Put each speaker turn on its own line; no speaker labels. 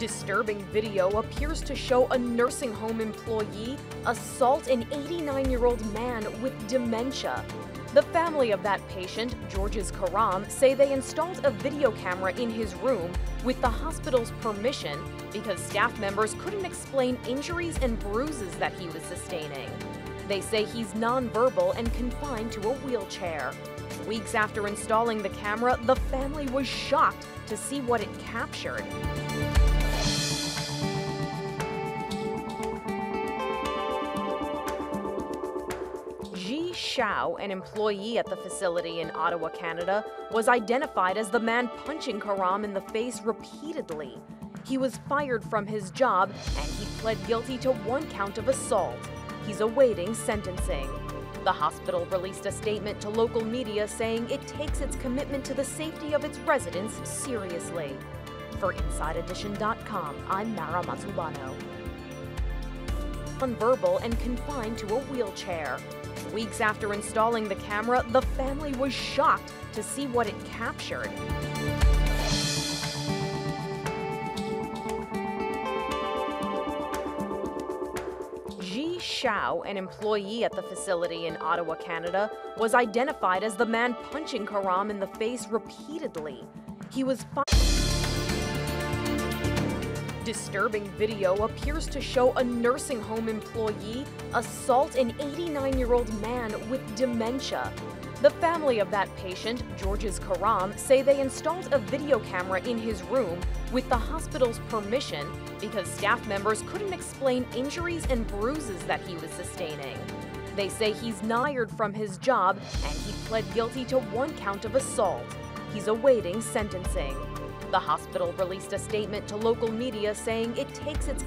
Disturbing video appears to show a nursing home employee assault an 89 year old man with dementia. The family of that patient, Georges Karam, say they installed a video camera in his room with the hospital's permission because staff members couldn't explain injuries and bruises that he was sustaining. They say he's nonverbal and confined to a wheelchair. Weeks after installing the camera, the family was shocked to see what it captured. Ji Shao, an employee at the facility in Ottawa, Canada, was identified as the man punching Karam in the face repeatedly. He was fired from his job and he pled guilty to one count of assault. He's awaiting sentencing. The hospital released a statement to local media saying it takes its commitment to the safety of its residents seriously. For InsideEdition.com, I'm Mara Montalbano. Unverbal and confined to a wheelchair. Weeks after installing the camera, the family was shocked to see what it captured. Ji Shao, an employee at the facility in Ottawa, Canada, was identified as the man punching Karam in the face repeatedly. He was Disturbing video appears to show a nursing home employee assault an 89 year old man with dementia. The family of that patient, Georges Karam, say they installed a video camera in his room with the hospital's permission because staff members couldn't explain injuries and bruises that he was sustaining. They say he's fired from his job and he pled guilty to one count of assault. He's awaiting sentencing. The hospital released a statement to local media saying it takes its